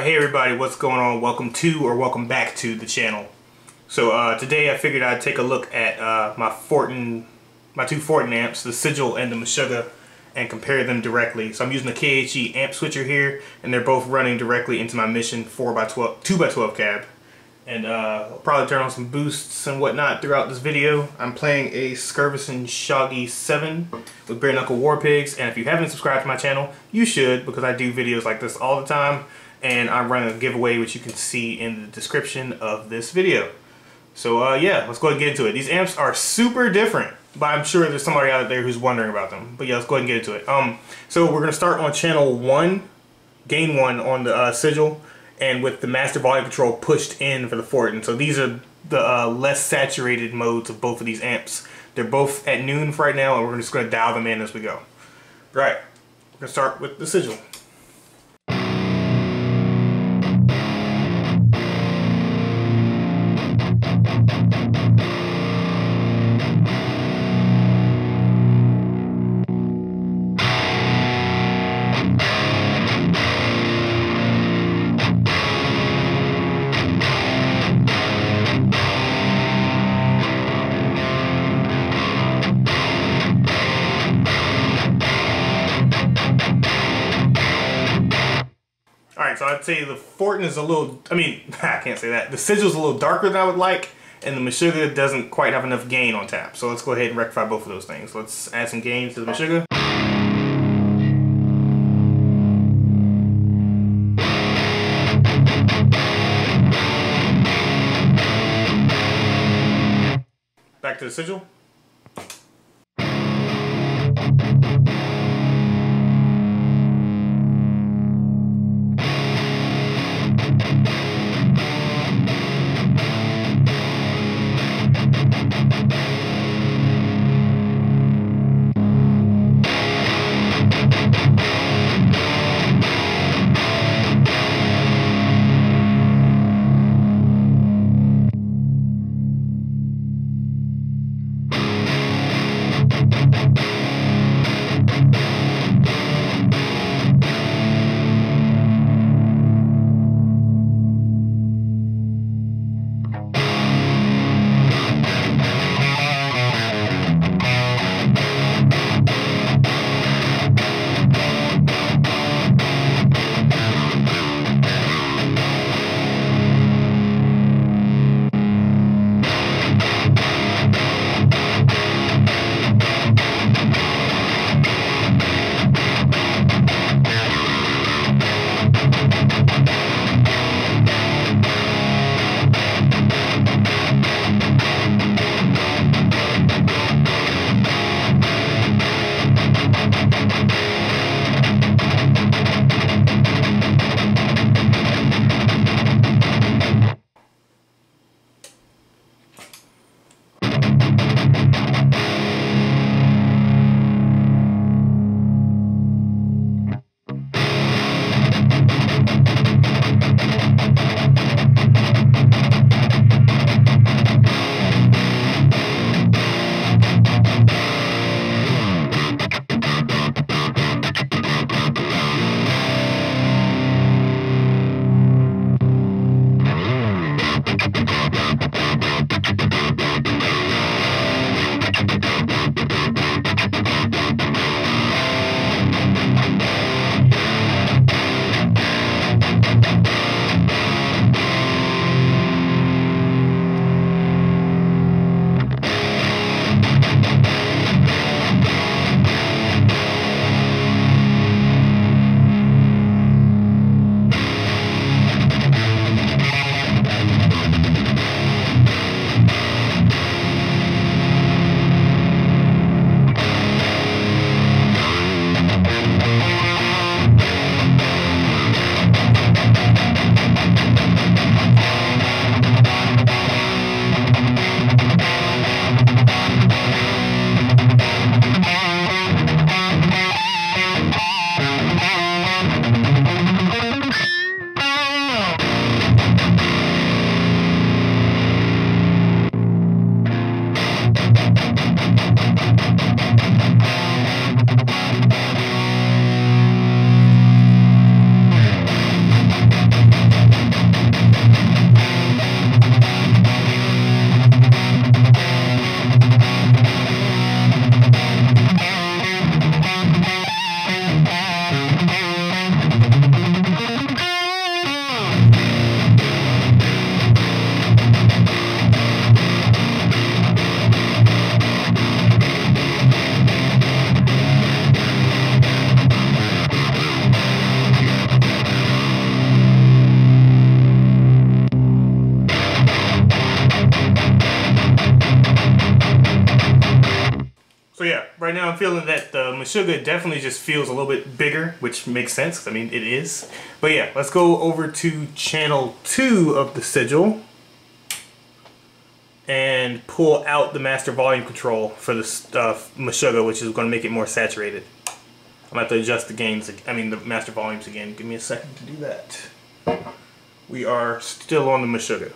Alright, hey everybody, what's going on? Welcome to or welcome back to the channel. So uh, today I figured I'd take a look at uh, my Fortin, my two Fortin amps, the Sigil and the Meshuggah, and compare them directly. So I'm using the KHE amp switcher here, and they're both running directly into my Mission 4x12, 2x12 cab. And uh, I'll probably turn on some boosts and whatnot throughout this video. I'm playing a Skervesen Shoggie 7 with Bare Knuckle War Pigs, and if you haven't subscribed to my channel, you should, because I do videos like this all the time and I'm running a giveaway which you can see in the description of this video. So uh, yeah, let's go ahead and get into it. These amps are super different, but I'm sure there's somebody out there who's wondering about them. But yeah, let's go ahead and get into it. Um, so we're gonna start on channel one, gain one on the uh, sigil, and with the master volume control pushed in for the Fortin. So these are the uh, less saturated modes of both of these amps. They're both at noon for right now, and we're just gonna dial them in as we go. Right, we're gonna start with the sigil. Alright, so I'd say the Fortin is a little, I mean, I can't say that. The Sigil's a little darker than I would like, and the Meshuggah doesn't quite have enough gain on tap. So let's go ahead and rectify both of those things. Let's add some gain to the Meshuggah. Back to the Sigil. Feeling that the Meshuggah definitely just feels a little bit bigger, which makes sense. I mean, it is. But yeah, let's go over to channel 2 of the sigil and pull out the master volume control for the uh, Meshuggah, which is going to make it more saturated. I'm going to have to adjust the gains, I mean the master volumes again. Give me a second to do that. We are still on the Meshuggah.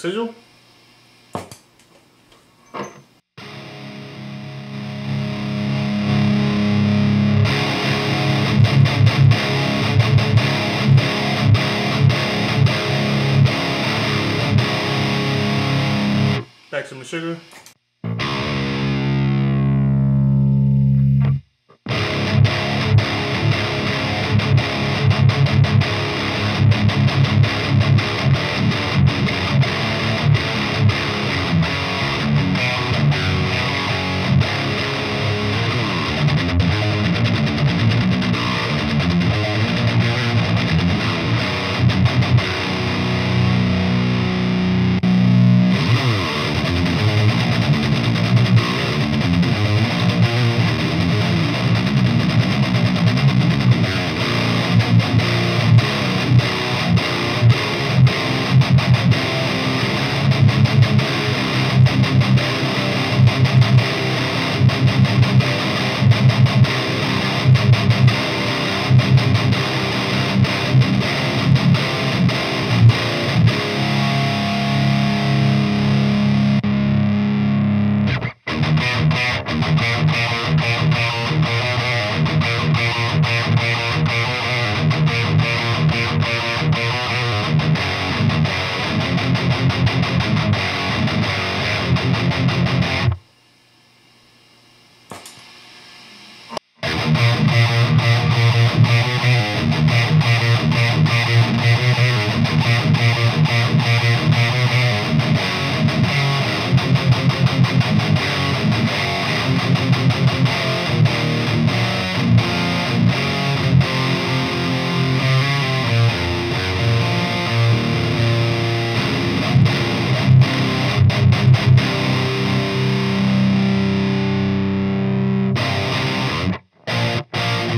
To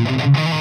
thank you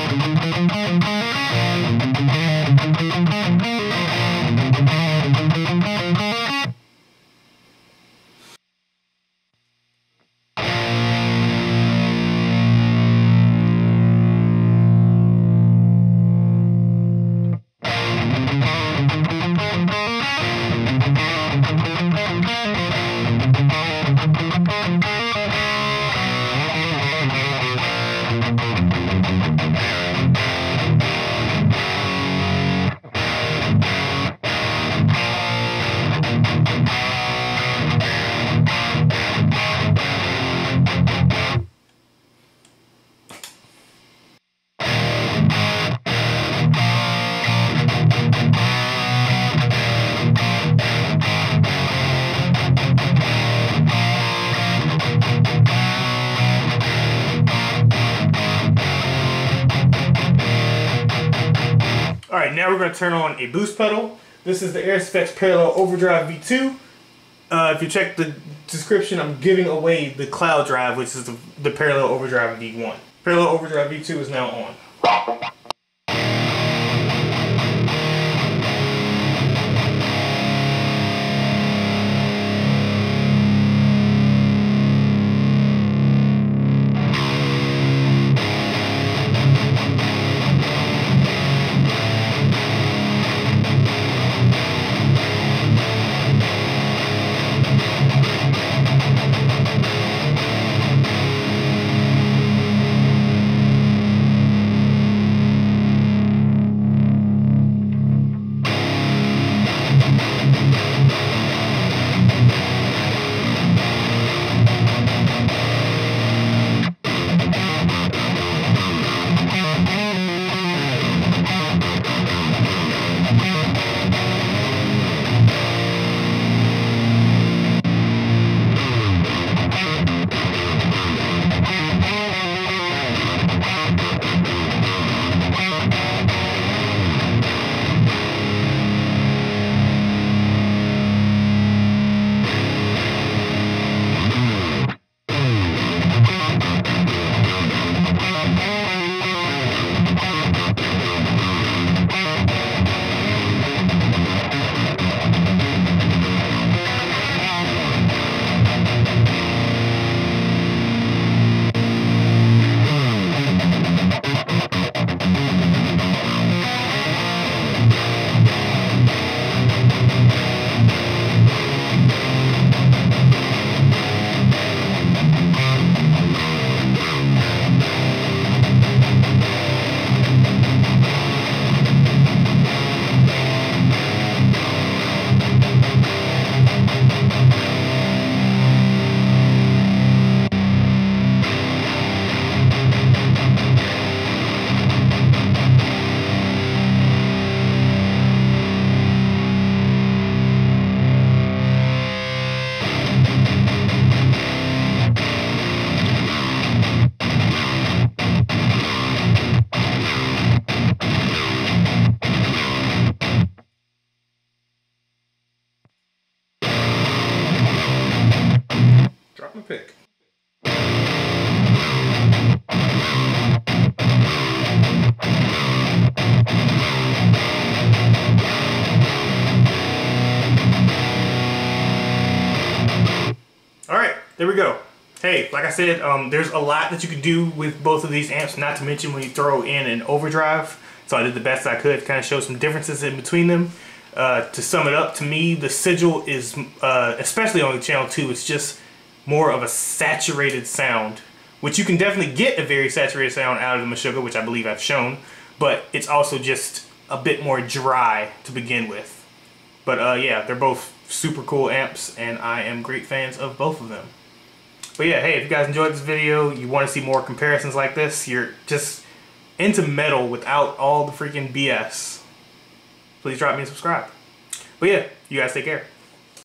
now we're going to turn on a boost pedal. This is the Airis Effects Parallel Overdrive V2. Uh, if you check the description, I'm giving away the Cloud Drive, which is the, the Parallel Overdrive V1. Parallel Overdrive V2 is now on. There we go. Hey, like I said, um, there's a lot that you can do with both of these amps, not to mention when you throw in an overdrive. So I did the best I could to kind of show some differences in between them. Uh, to sum it up, to me, the Sigil is, uh, especially on the Channel 2, it's just more of a saturated sound, which you can definitely get a very saturated sound out of the Meshuggah, which I believe I've shown, but it's also just a bit more dry to begin with. But uh, yeah, they're both super cool amps, and I am great fans of both of them. But yeah, hey, if you guys enjoyed this video, you want to see more comparisons like this, you're just into metal without all the freaking BS, please drop me a subscribe. But yeah, you guys take care.